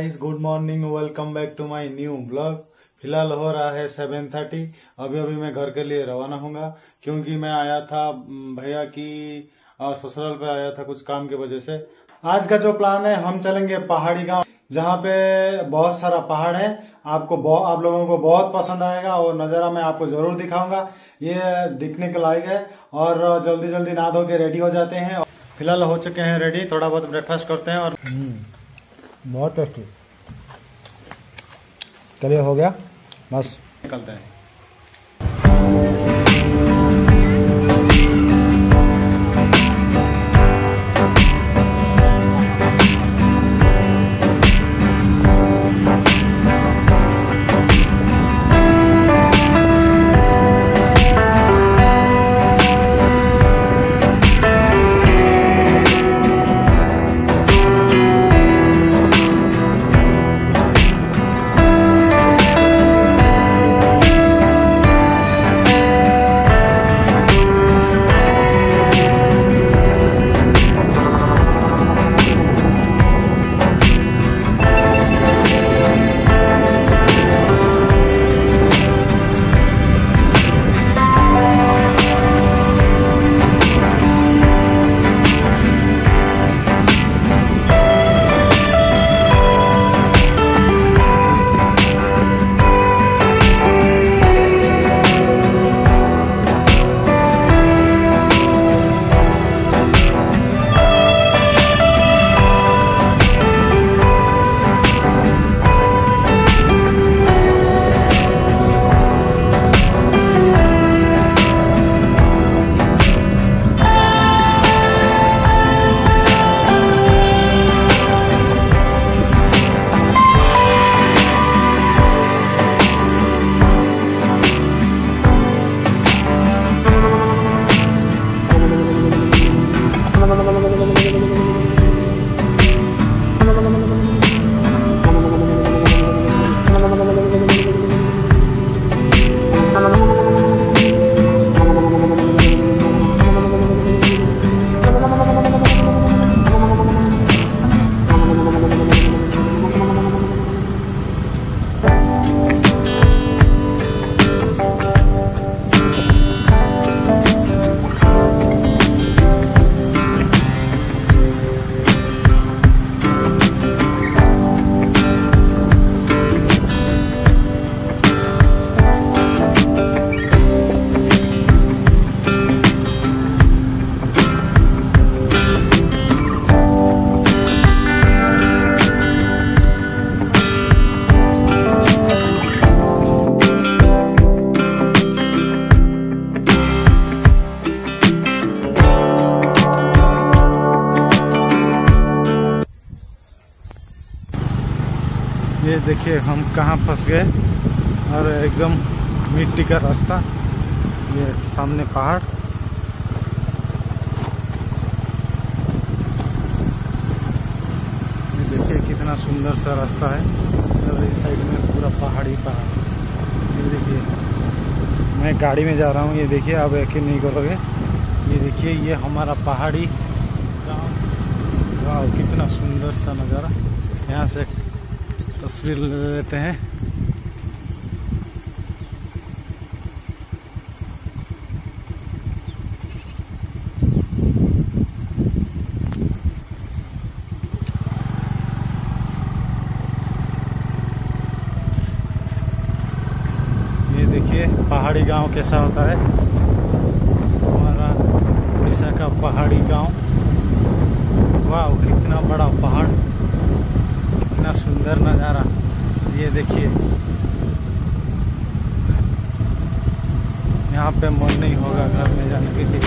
Good morning welcome back to my new vlog फ़िलहाल हो रहा है सेवन थर्टी अभी अभी मैं घर के लिए रवाना होऊँगा, क्योंकि मैं आया था भैया की ससुराल पे आया था कुछ काम की वजह से। आज का जो प्लान है, हम चलेंगे पहाड़ी गाँव, जहाँ पे बहुत सारा पहाड़ है। आपको आप लोगों को बहुत पसंद आएगा और नज़ारा मैं आपको ज़रूर दिखाऊँगा। ये दिखने के लायक है और जल्दी जल्दी नहा धो के रेडी हो जाते हैं। फ़िलहाल हो चुके हैं रेडी थोड़ा बहुत ब्रेकफास्ट करते हैं और बहुत टेस्टी चलिए हो गया। बस। निकलते हैं। ये देखिए हम कहाँ फंस गए। और एकदम मिट्टी का रास्ता। ये सामने पहाड़। ये देखिए कितना सुंदर सा रास्ता है। और इस साइड में पूरा पहाड़ी पहाड़। ये देखिए। मैं गाड़ी में जा रहा हूँ। ये देखिए, आप यकीन नहीं करोगे। ये देखिए, ये हमारा पहाड़ी। गाँव वाह, कितना सुंदर सा नज़ारा। यहाँ से तस्वीर ले लेते हैं। देखिए, पहाड़ी गाँव कैसा होता है। हमारा उड़ीसा का पहाड़ी गाँव। वाह, कितना बड़ा पहाड़ सुंदर नज़ारा ये देखिए। यहाँ पे मन नहीं होगा घर में जाने के लिए।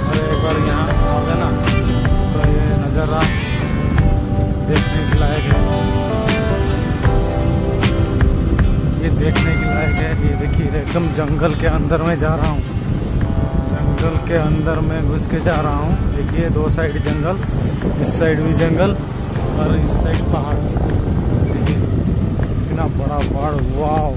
और एक बार यहाँ आओगे ना तो ये नज़ारा देखने के लायक है। ये देखने के लायक है। ये देखिए, एकदम जंगल के अंदर में जा रहा हूँ। जंगल के अंदर में घुस के जा रहा हूँ। देखिए, दो साइड जंगल, इस साइड भी जंगल। और इस साइड पहाड़ इतना बड़ा पहाड़ wow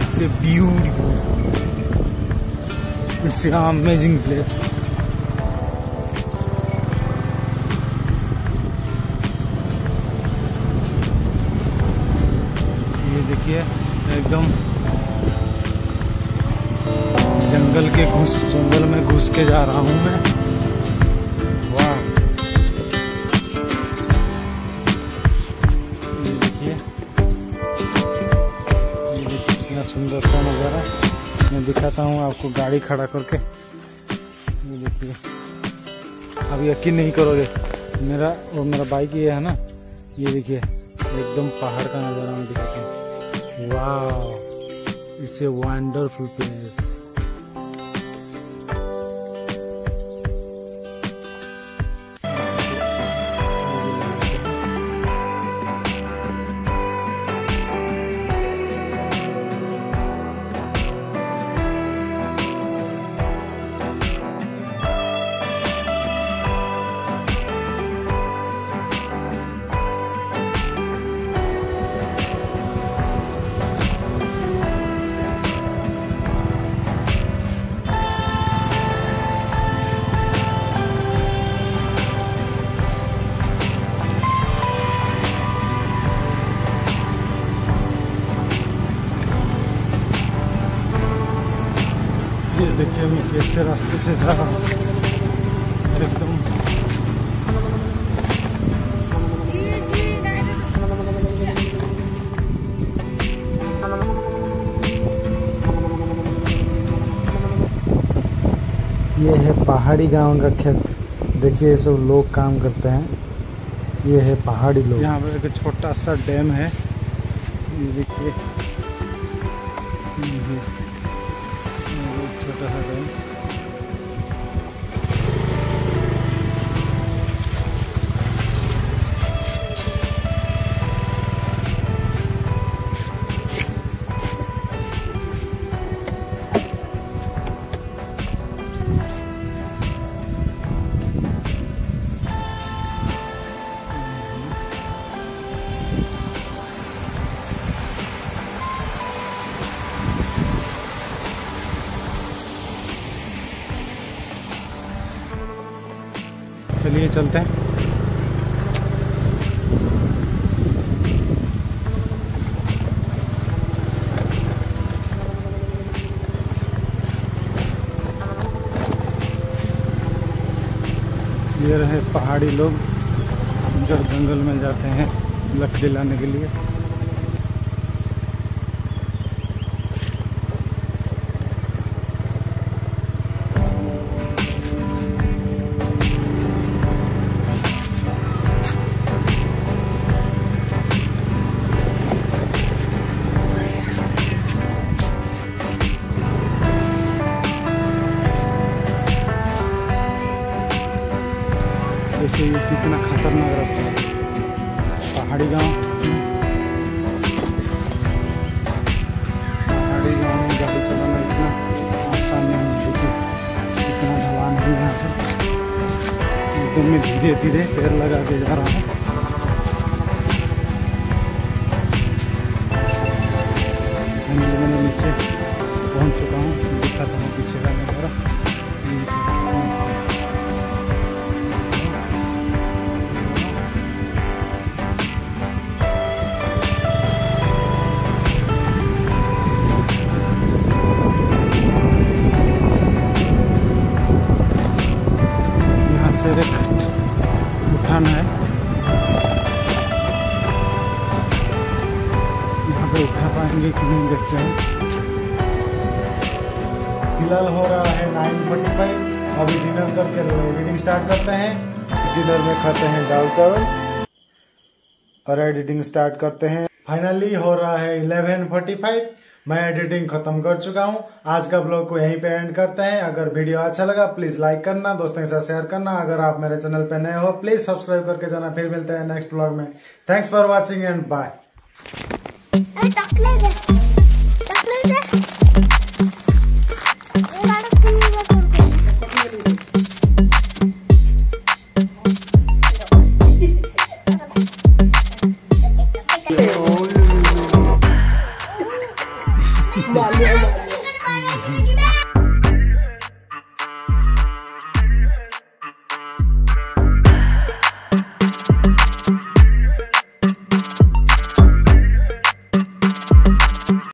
it's a beautiful it's amazing place ये देखिए, एकदम, जंगल के घुस, जंगल में घुस के जा रहा हूँ मैं। वाह। मैं दिखाता हूँ आपको गाड़ी खड़ा करके। ये देखिए। अब यकीन नहीं करोगे, मेरा और मेरा बाइक ये है ना, ये देखिए, एकदम पहाड़ का नज़ारा मैं दिखाता हूँ। वाह, इट्स ए वंडरफुल प्लेस। मैं रास्ते से जा रहा हूँ। एकदम। ये है पहाड़ी गाँव का खेत। देखिए, ये सब लोग काम करते हैं। ये है पहाड़ी लोग। यहाँ पर एक छोटा सा डैम है। देखिए। छोटा सा डैम चलिए चलते हैं। ये रहे पहाड़ी लोग। जब जंगल में जाते हैं, लकड़ी लाने के लिए। देखिए ये कितना खतरनाक रास्ता है। पहाड़ी गाँव। पहाड़ी गाँव में गाड़ी चलाना इतना आसान नहीं है देखिए इतना है यहाँ से एकदम मैं धीरे धीरे पैर लगा के जा रहा हूँ। मैंने नीचे पहुँच चुका हूँ। हूँ पीछे। फ़िलहाल हो रहा है नाइन फोर्टी फाइव अभी डिनर करके एडिटिंग स्टार्ट करते हैं। डिनर में खाते हैं दाल चावल। और एडिटिंग स्टार्ट करते हैं। फाइनली हो रहा है इलेवन फोर्टी फाइव मैं एडिटिंग खत्म कर चुका हूँ। आज का ब्लॉग को यहीं पे एंड करते हैं। अगर वीडियो अच्छा लगा प्लीज़ लाइक करना, दोस्तों के साथ शेयर करना। अगर आप मेरे चैनल पे नए हो प्लीज़ सब्सक्राइब करके जाना। फिर मिलते हैं नेक्स्ट ब्लॉग में। Thanks for watching and bye